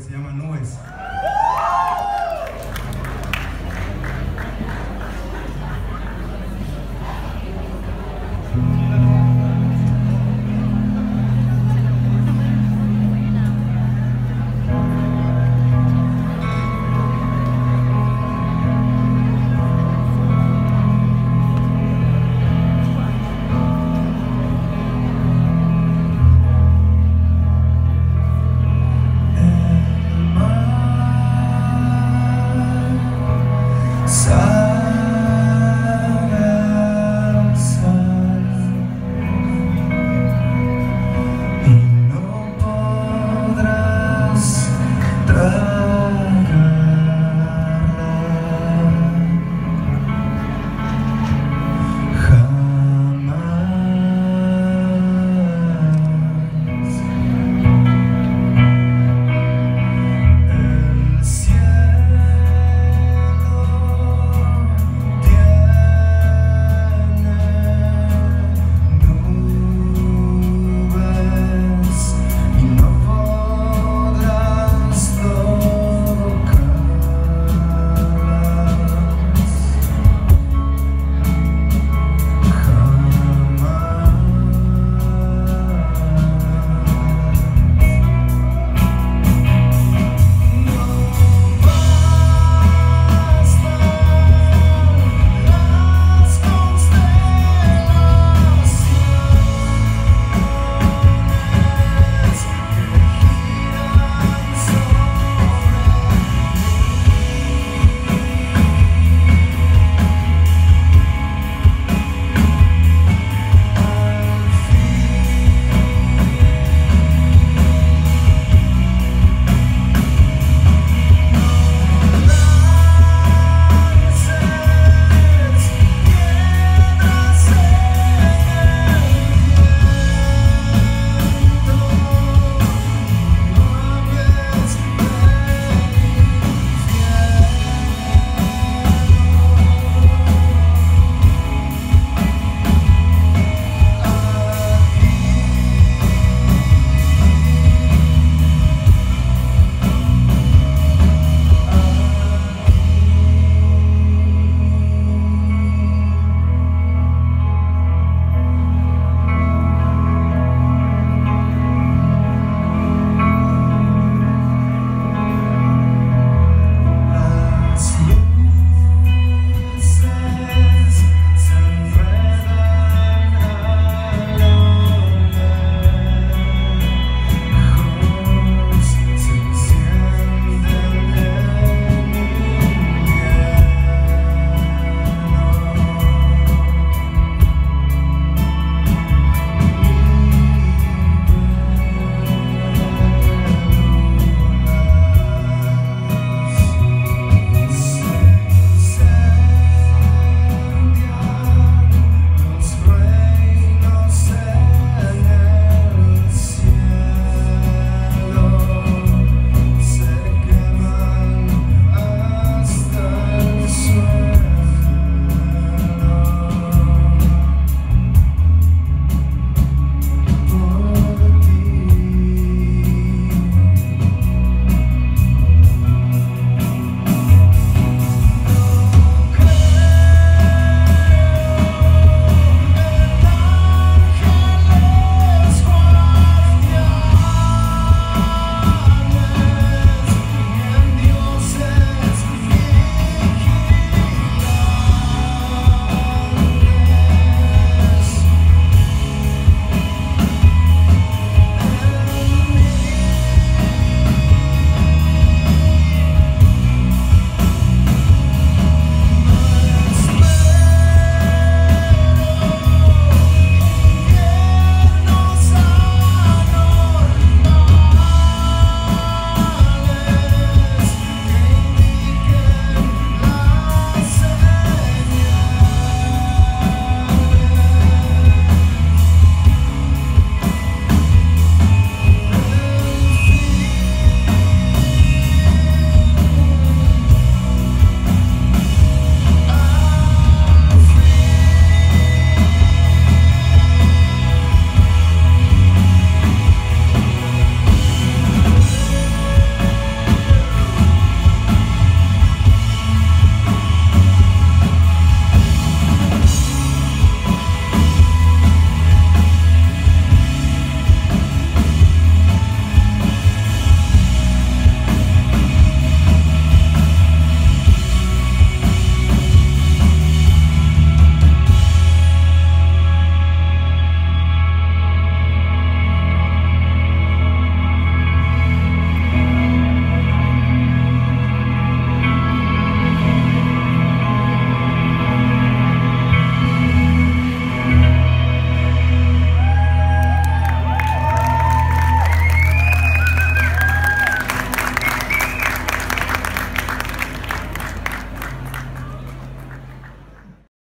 se llama é Nubes.